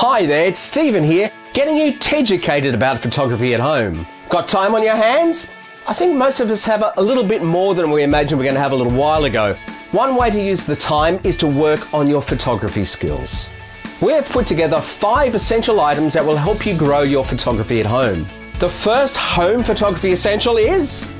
Hi there, it's Stephen here, getting you Teducated about photography at home. Got time on your hands? I think most of us have a, a little bit more than we imagined we are going to have a little while ago. One way to use the time is to work on your photography skills. We have put together five essential items that will help you grow your photography at home. The first home photography essential is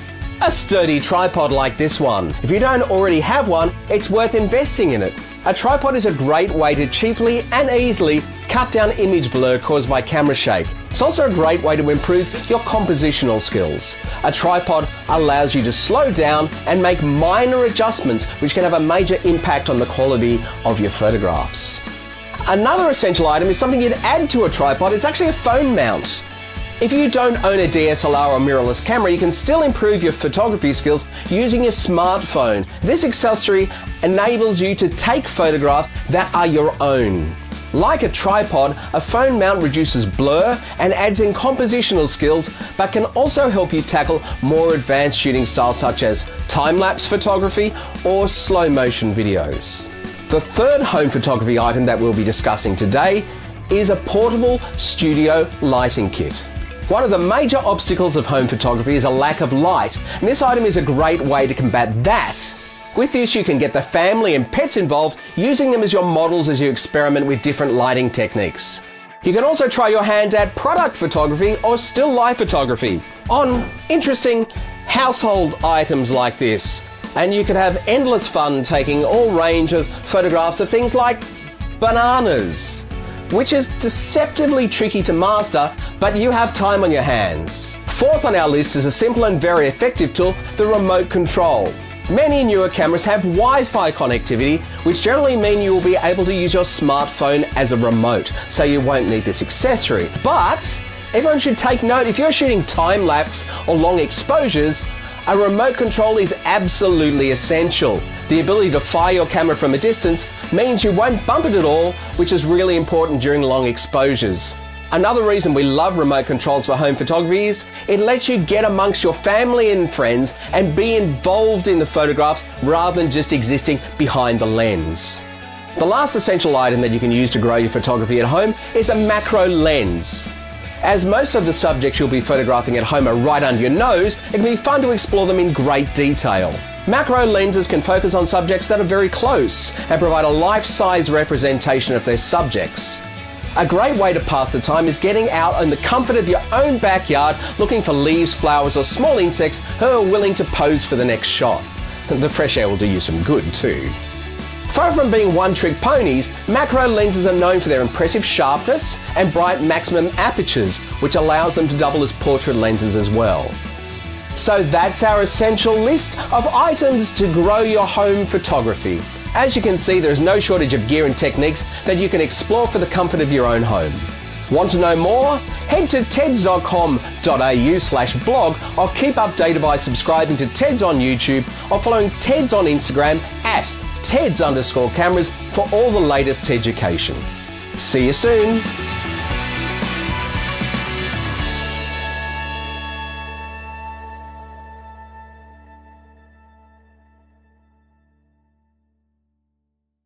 a sturdy tripod like this one. If you don't already have one, it's worth investing in it. A tripod is a great way to cheaply and easily cut down image blur caused by camera shake. It's also a great way to improve your compositional skills. A tripod allows you to slow down and make minor adjustments which can have a major impact on the quality of your photographs. Another essential item is something you'd add to a tripod. It's actually a phone mount. If you don't own a DSLR or mirrorless camera, you can still improve your photography skills using your smartphone. This accessory enables you to take photographs that are your own. Like a tripod, a phone mount reduces blur and adds in compositional skills, but can also help you tackle more advanced shooting styles such as time-lapse photography or slow motion videos. The third home photography item that we'll be discussing today is a portable studio lighting kit. One of the major obstacles of home photography is a lack of light, and this item is a great way to combat that. With this, you can get the family and pets involved, using them as your models as you experiment with different lighting techniques. You can also try your hand at product photography or still life photography on interesting household items like this. And you can have endless fun taking all range of photographs of things like bananas, which is deceptively tricky to master, but you have time on your hands. Fourth on our list is a simple and very effective tool, the remote control. Many newer cameras have Wi-Fi connectivity, which generally mean you will be able to use your smartphone as a remote, so you won't need this accessory. But everyone should take note, if you're shooting time-lapse or long exposures, a remote control is absolutely essential. The ability to fire your camera from a distance means you won't bump it at all, which is really important during long exposures. Another reason we love remote controls for home photography is it lets you get amongst your family and friends and be involved in the photographs rather than just existing behind the lens. The last essential item that you can use to grow your photography at home is a macro lens. As most of the subjects you'll be photographing at home are right under your nose, it can be fun to explore them in great detail. Macro lenses can focus on subjects that are very close and provide a life-size representation of their subjects. A great way to pass the time is getting out in the comfort of your own backyard looking for leaves, flowers, or small insects who are willing to pose for the next shot. The fresh air will do you some good too. Far from being one-trick ponies, macro lenses are known for their impressive sharpness and bright maximum apertures, which allows them to double as portrait lenses as well. So that's our essential list of items to grow your home photography. As you can see, there is no shortage of gear and techniques that you can explore for the comfort of your own home. Want to know more? Head to teds.com.au slash blog or keep updated by subscribing to TEDS on YouTube or following TEDS on Instagram at TEDS underscore cameras for all the latest education. See you soon.